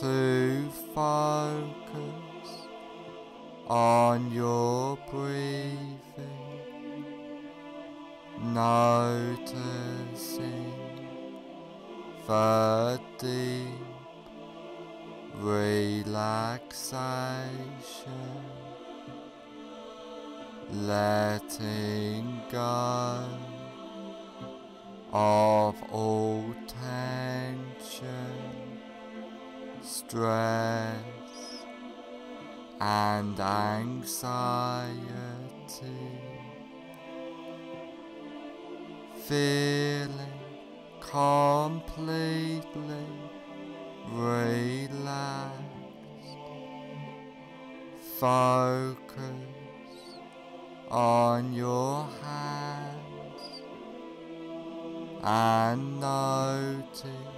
to focus on your breathing, noticing the deep relaxation, letting go of all tension, stress, and anxiety. Feeling completely relaxed. Focus on your hands and notice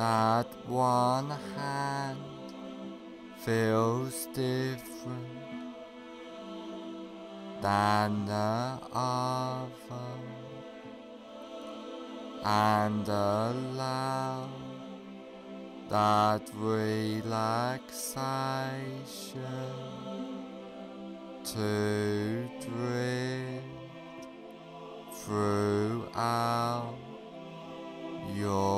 that one hand feels different than the other and allow that relaxation to drift throughout your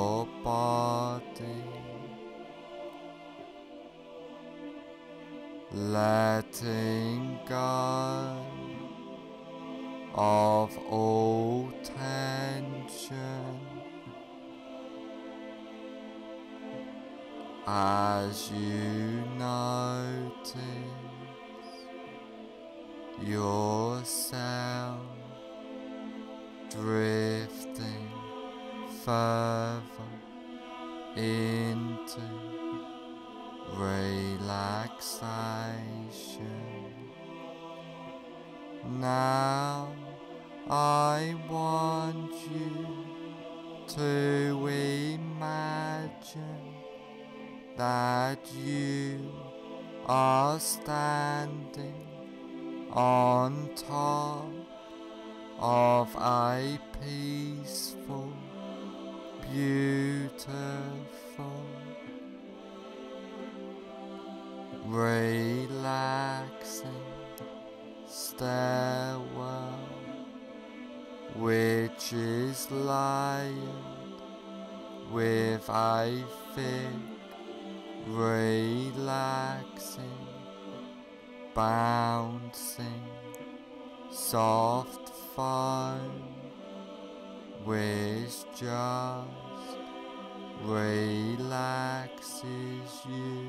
relaxing stairwell which is layered with a thick, relaxing, bouncing, soft foam which just relaxes you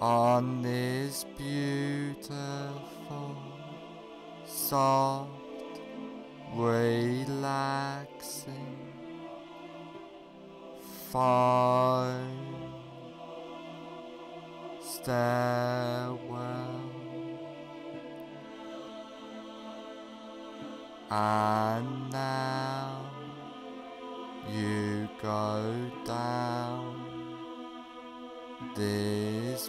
on this beautiful, soft, relaxing foam stairwell. And now you go down this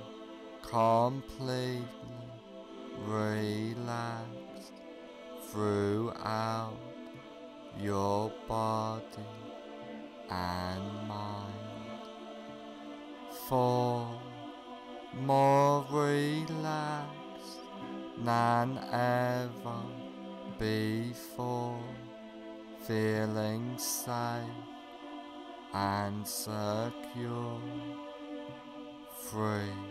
completely relaxed throughout your body and mind. Four, more relaxed than ever before, feeling safe and secure, free,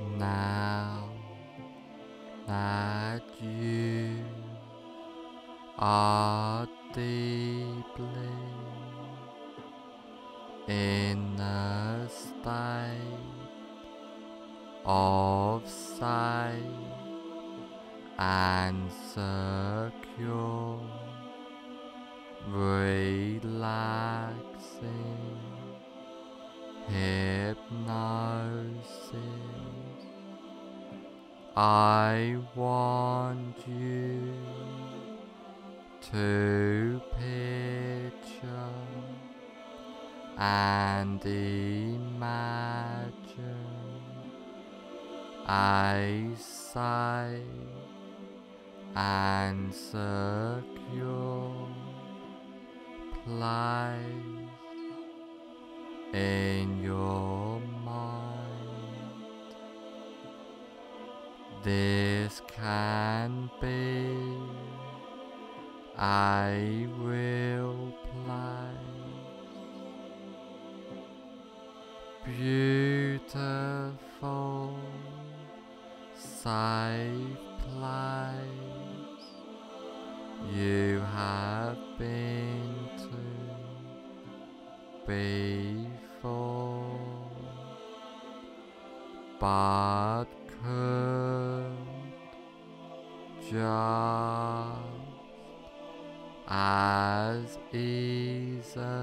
Now that you are deeply in a state of safe place. You have been to before, but could just as easily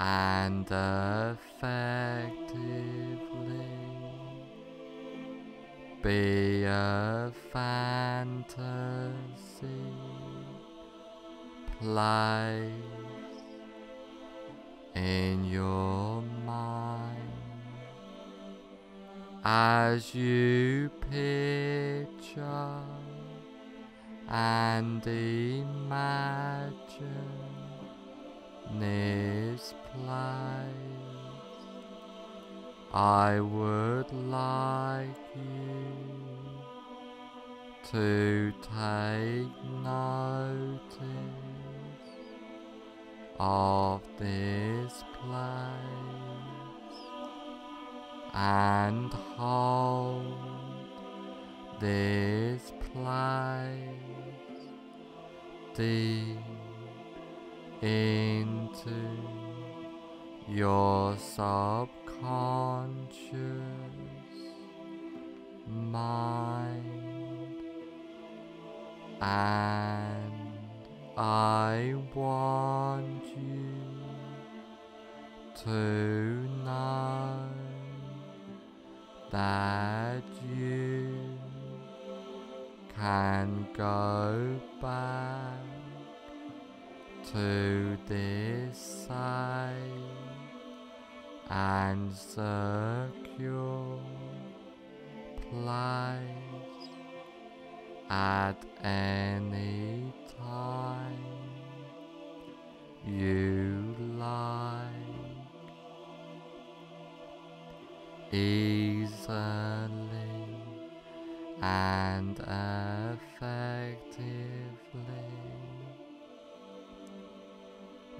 and effectively be a fantasy place in your mind as you picture and imagine this place. I would like you to take notice of this place and hold this place deep into your subconscious mind and I want you to know that you can go back to this safe and secure place at any time you like easily and effectively.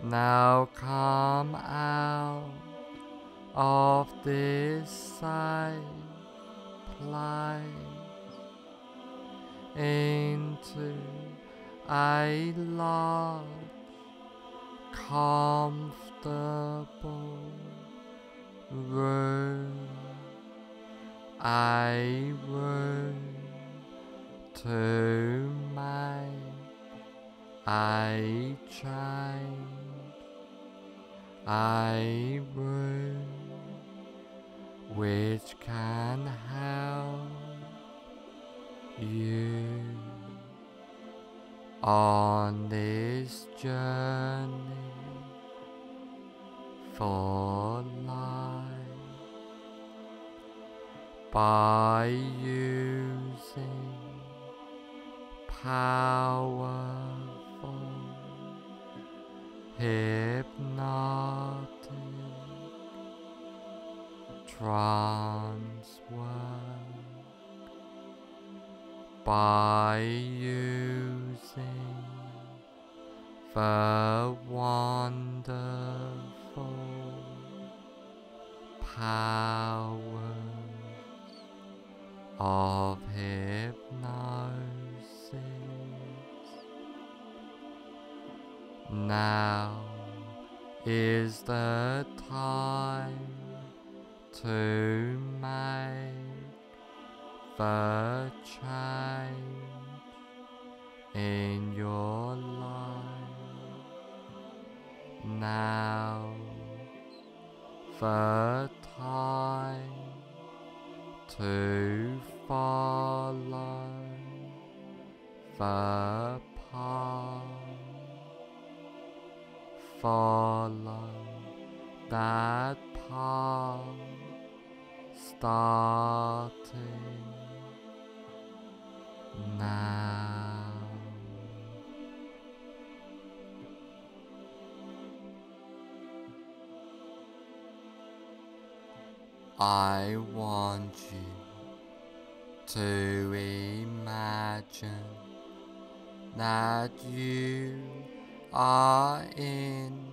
Now come out of this safe place into a large, comfortable room, a room to make a change, a room which can help you on this journey for life by using powerful hypnotic trance by using starting now. I want you to imagine that you are in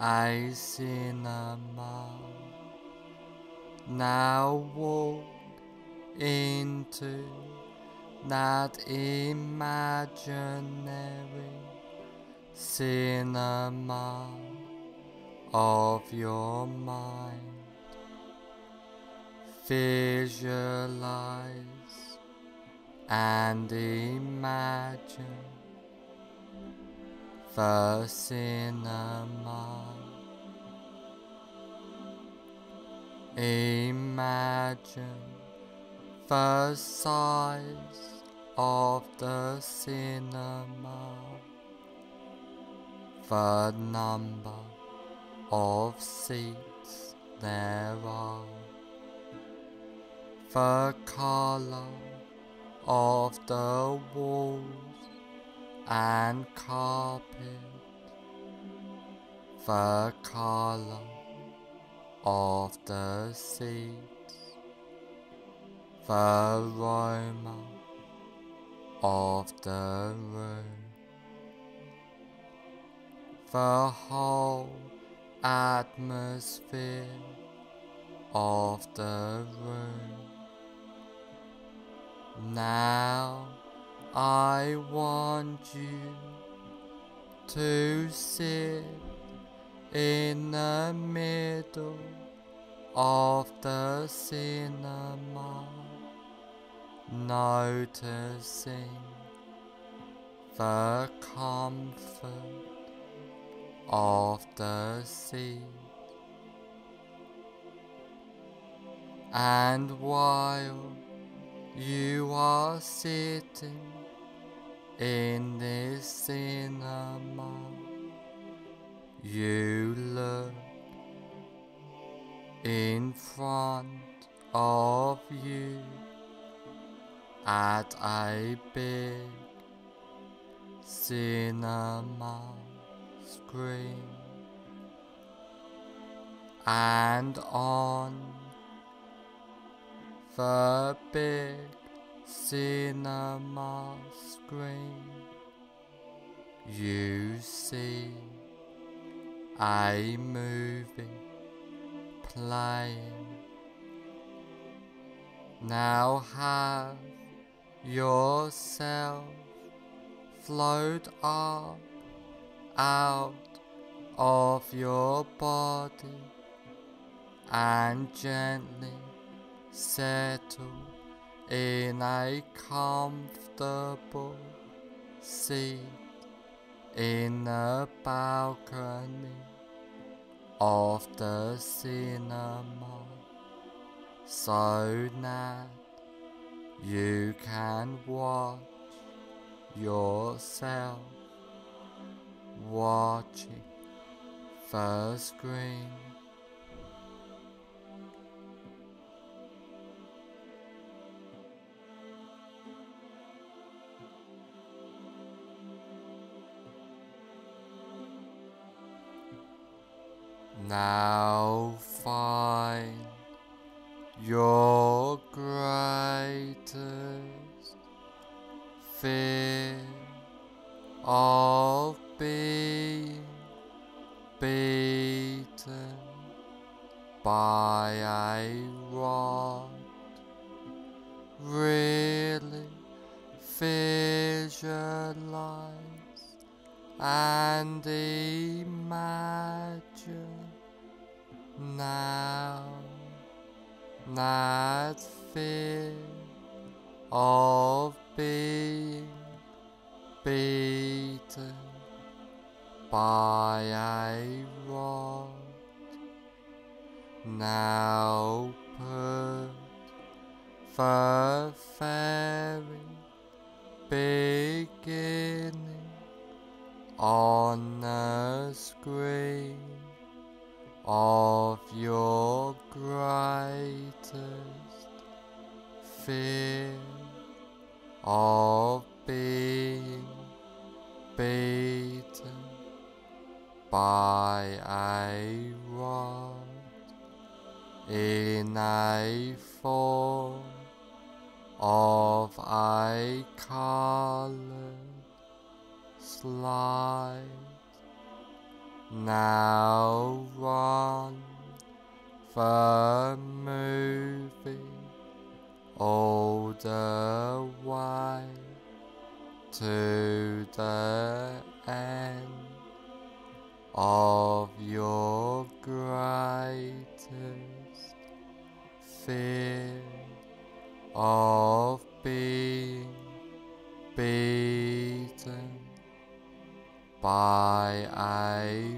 a cinema. Now walk into that imaginary cinema of your mind. Visualize and imagine the cinema. Imagine the size of the cinema, the number of seats there are, the color of the walls and carpet, the color of the seats, the aroma of the room, the whole atmosphere of the room. Now I want you to sit in the middle of the cinema, noticing the comfort of the seat. And while you are sitting in this cinema, you look in front of you at a big cinema screen and on the big cinema screen you see a moving, playing. Now have yourself float up out of your body and gently settle in a comfortable seat in the balcony of the cinema so that you can watch yourself watching the screen. Now find your greatest fear of being beaten by a rod. Really visualize and imagine now that fear of being beaten by a rod. Now put the very beginning on the screen of your greatest fear of being beaten by a rod in a form of a colored slide. Now run the movie all the way to the end. of your greatest fear of being beaten by a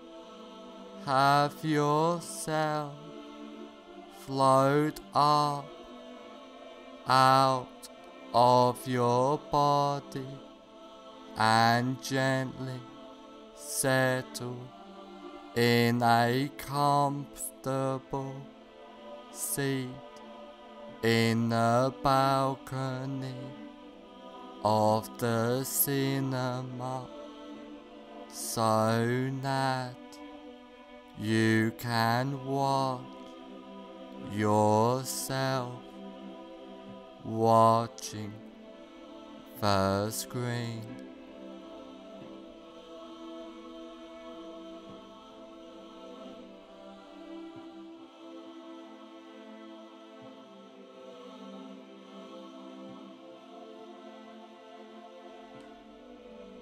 have yourself float up out of your body and gently settle in a comfortable seat in the balcony of the cinema. So that you can watch yourself watching the screen.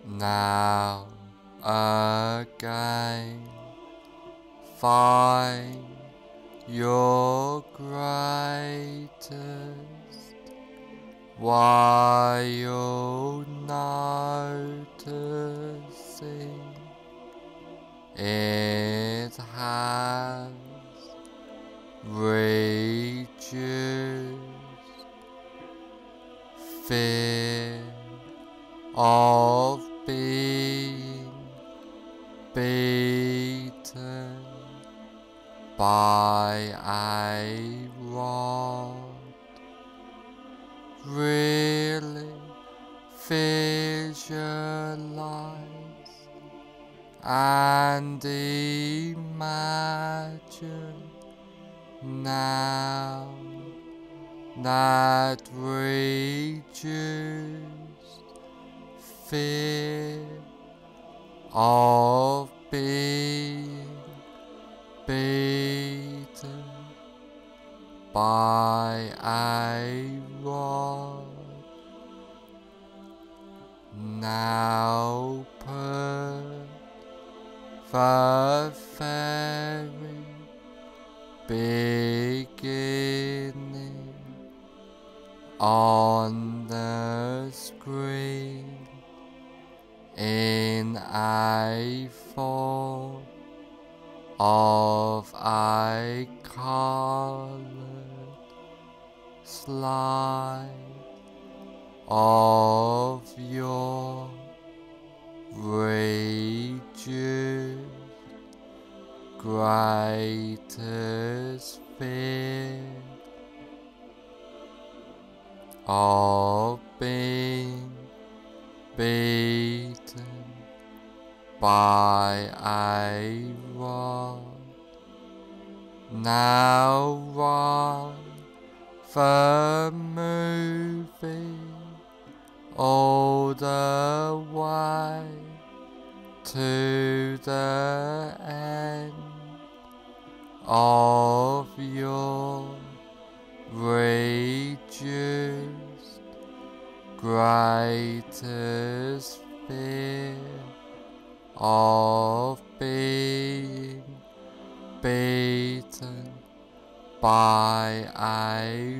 Now again, find your greatest. While very beginning on the screen. In a form of a colored slide of your reduced greatest fear of being beaten by a rod. Now run the movie all the way to the end of your greatest fear of being beaten by a.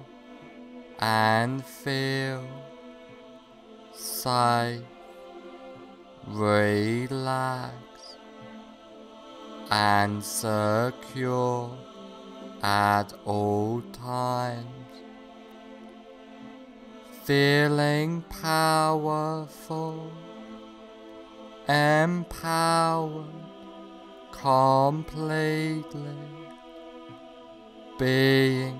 and feel safe, relaxed, and secure at all times. Feeling powerful, empowered completely, being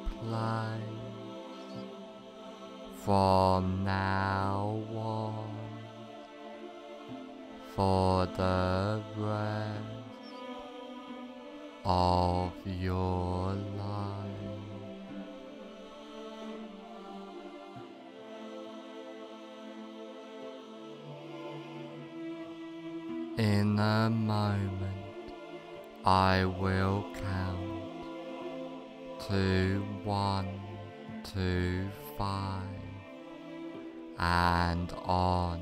place from now on for the rest of your life. In a moment, I will count to one, two, five, and on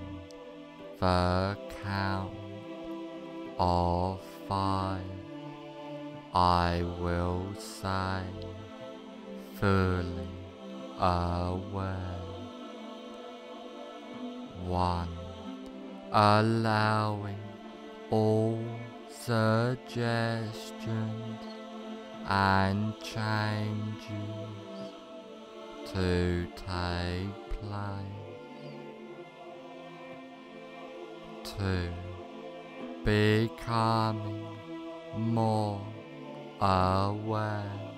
the count of five, I will say fully aware. One, allowing all suggestions and changes to take place. Two, becoming more aware.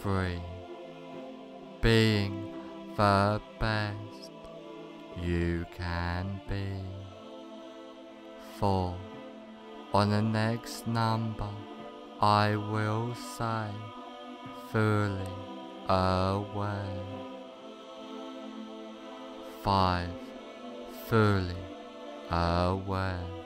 free being the best you can be. Four, On the next number, I will say, fully aware. Five, fully aware.